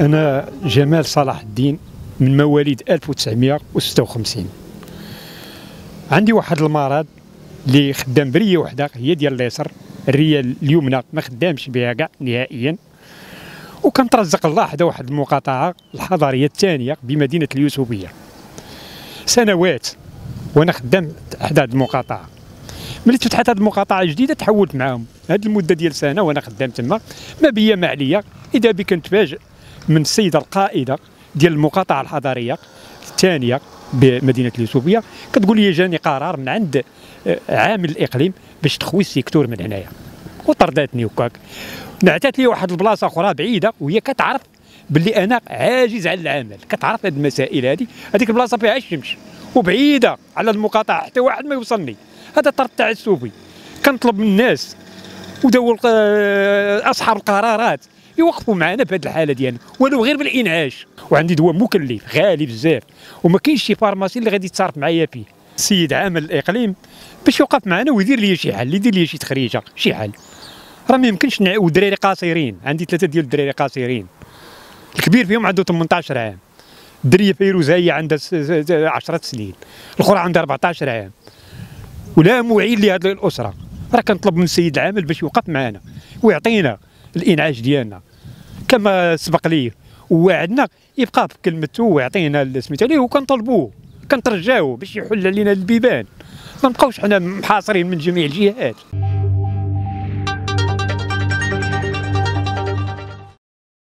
أنا جمال صلاح الدين من مواليد 1956 عندي واحد المرض اللي خدام برية وحدة هي ديال اليسر الريه اليمنى ما خدامش بها كاع نهائيا. وكنترزق الله حدا واحد المقاطعة الحضارية الثانية بمدينة اليوسفية. سنوات وأنا خدام حدا هاد المقاطعة. ملي تفتحت هاد المقاطعة الجديده تحولت معاهم. هاد المدة ديال سنة وأنا خدام تما ما بيا ما عليا. إذا بك نتفاجئ من السيده القائدة ديال المقاطعة الحضارية الثانية بمدينة اليوسفيه كتقول لي جاني قرار من عند آه، عامل الإقليم باش تخوي السيكتور من هنايا. وطرداتني وكاك نعتات لي واحد البلاصة أخرى بعيدة وهي كتعرف باللي أنا عاجز على العمل. كتعرف هذه المسائل هذه هذيك البلاصة فيها الشمس وبعيدة على المقاطعة حتى واحد ما يوصلني. هذا طرد تعسفي كنطلب من الناس آه، أصحاب القرارات. يوقفوا معنا في هذه الحالة ديالنا. ولو غير بالإنعاش. وعندي دواء مكلف غالي بزاف. وما كاينش شي فارماسي اللي غادي يتصرف معايا فيه. السيد عامل الإقليم باش يوقف معنا ويدير لي شي حل يدير لي شي تخريجة شي حل. راه ما يمكنش. ودراري قاصرين. عندي ثلاثة ديال الدراري قاصرين. الكبير فيهم عنده 18 عام. الدريه فيروزه هي عندها 10 سنين. الأخرى عندها 14 عام. ولا معين لهذه الأسرة. راه كنطلب من السيد العامل باش يوقف معنا ويعطينا الإنعاش ديالنا. كما سبق لي ووعدنا يبقى في كلمته ويعطينا سميتو ليه وكنطلبوه كنترجاوه باش يحل علينا البيبان. ما نبقاوش حنا محاصرين من جميع الجهات.